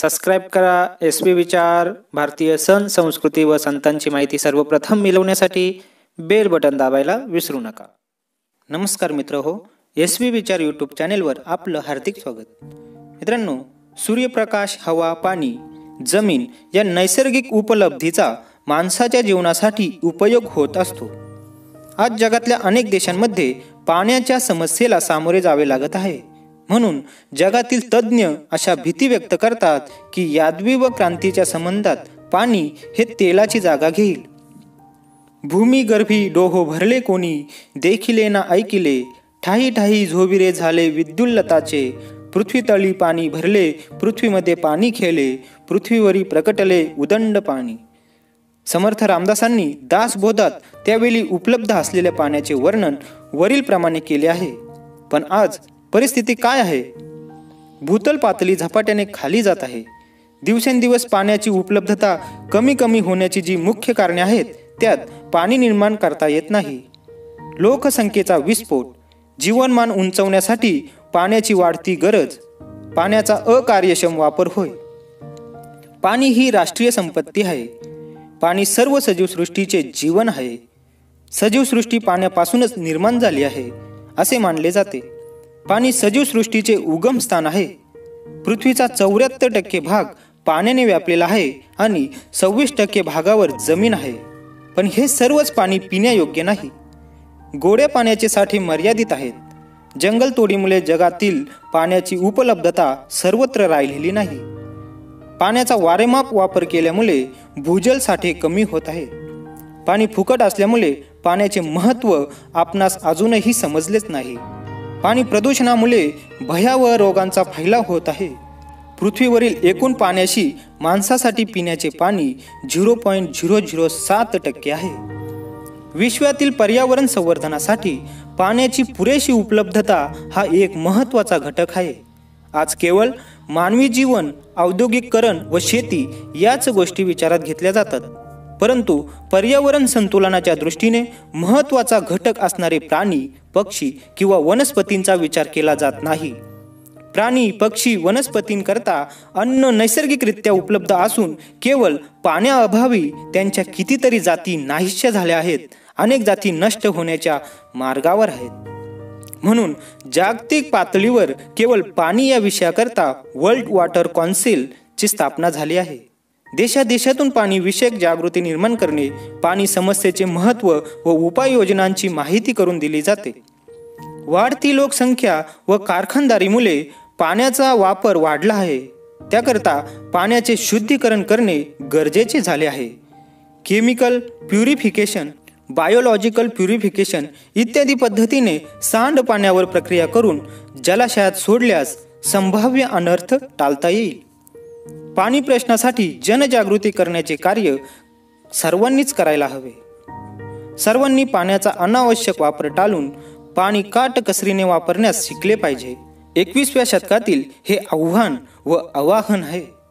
Subscribe करा S P विचार भारतीय सण संस्कृती व संतांची माहिती सर्वप्रथम मिळवण्यासाठी बेल बटन दाबायला विसरू नका. नमस्कार मित्र हो एस पी विचार यूट्यूब चॅनेलवर आपलं हार्दिक स्वागत. मित्रांनो सूर्यप्रकाश हवा पाणी जमीन या नैसर्गिक उपलब्धीचा माणसाच्या जीवनासाठी उपयोग होत असतो. आज जगातल्या अनेक देशांमध्ये पाण्याच्या समस्येला सामोरे जावे लागत आहे. म्हणून जगातील तज्ज्ञ अशा भीती व्यक्त करतात की यादवी व क्रांतीच्या संबंधात पाणी हे तेलाची जागा घेईल. भूमी गर्भी डोहो भरले कोणी देखिले ना ऐकिले. ठाई ठाई झोबिरे झाले विद्युल्लताचे. पृथ्वीतळी पाणी भरले पृथ्वीमध्ये पाणी खेळले पृथ्वीवरी प्रकटले उदंड पाणी. समर्थ रामदासांनी दासबोधात त्यावेळी उपलब्ध असलेल्या पाण्याचे वर्णन वरील प्रमाणे केले आहे. पण आज परिस्थिती काय आहे? भूतल पातळी झपाट्याने खाली जात आहे. दिवसेंदिवस पाण्याची उपलब्धता कमी कमी होण्याची जी मुख्य कारणे आहेत त्यात पाणी निर्माण करता येत नाही. लोकसंख्येचा विस्फोट जीवनमान उंचवण्यासाठी पाण्याची वाढती गरज पाण्याचा अकार्यक्षम वापर होय. पाणी ही राष्ट्रीय संपत्ती आहे. पाणी सर्व सजीवसृष्टीचे जीवन आहे. सजीवसृष्टी पाण्यापासूनच निर्माण झाली आहे असे मानले जाते. पाणी सजीव सृष्टीचे उगम स्थान आहे. पृथ्वीचा चौऱ्याहत्तर टक्के भाग पाण्याने व्यापलेला आहे आणि सव्वीस टक्के भागावर जमीन आहे. पण हे सर्वच पाणी पिण्यायोग्य नाही. गोड्या पाण्याचे साठे मर्यादित आहेत. जंगलतोडीमुळे जगातील पाण्याची उपलब्धता सर्वत्र राहिलेली नाही. पाण्याचा वारेमाप वापर केल्यामुळे भूजल साठे कमी होत आहे. पाणी फुकट असल्यामुळे पाण्याचे महत्त्व आपणास अजूनही समजलेच नाही. पाणी प्रदूषणामुळे भयावह रोगांचा फैलाव होत आहे. पृथ्वीवरील एकूण पाण्याशी माणसासाठी पिण्याचे पाणी झिरो पॉईंट झिरो झिरो सात टक्के आहे. विश्वातील पर्यावरण संवर्धनासाठी पाण्याची पुरेशी उपलब्धता हा एक महत्त्वाचा घटक आहे. आज केवळ मानवी जीवन औद्योगिकरण व शेती याच गोष्टी विचारात घेतल्या जातात. परंतु पर्यावरण संतुलनाच्या दृष्टीने महत्त्वाचा घटक असणारे प्राणी पक्षी किंवा वनस्पतींचा विचार केला जात नाही. प्राणी पक्षी वनस्पतींकरता अन्न नैसर्गिकरित्या उपलब्ध असून केवळ पाण्याअभावी त्यांच्या कितीतरी जाती नाहीशा झाल्या आहेत. अनेक जाती नष्ट होण्याच्या मार्गावर आहेत. म्हणून जागतिक पातळीवर केवळ पाणी या विषयाकरता वर्ल्ड वॉटर कौन्सिलची स्थापना झाली आहे. देशादेशातून पाणी विषयक जागृती निर्माण करणे पाणी समस्येचे महत्त्व व उपाययोजनांची माहिती करून दिली जाते. वाढती लोकसंख्या व कारखानदारीमुळे पाण्याचा वापर वाढला आहे. त्याकरता पाण्याचे शुद्धीकरण करणे गरजेचे झाले आहे. केमिकल प्युरिफिकेशन बायोलॉजिकल प्युरिफिकेशन इत्यादी पद्धतीने सांड पाण्यावर प्रक्रिया करून जलाशयात सोडल्यास संभाव्य अनर्थ टाळता येईल. पाणी प्रश्नासाठी जनजागृती करण्याचे कार्य सर्वांनीच करायला हवे. सर्वांनी पाण्याचा अनावश्यक वापर टाळून पाणी काटकसरीने वापरण्यास शिकले पाहिजे. एकवीसव्या शतकातील हे आव्हान व आवाहन आहे.